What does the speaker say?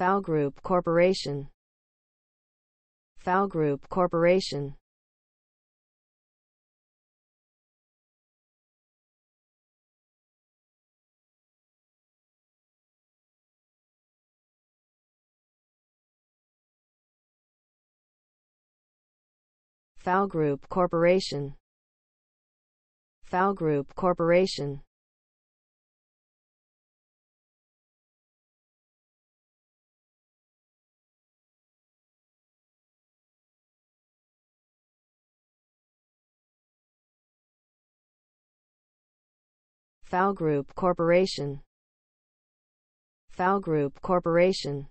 Fowl Group Corporation. Fowl Group Corporation. Fowl Group Corporation. Fowl Group Corporation Fowl Group Corporation. Fowl Group Corporation